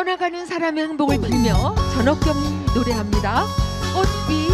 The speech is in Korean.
떠나가는 사람의 행복을 빌며 전옥경이 노래합니다. 꽃비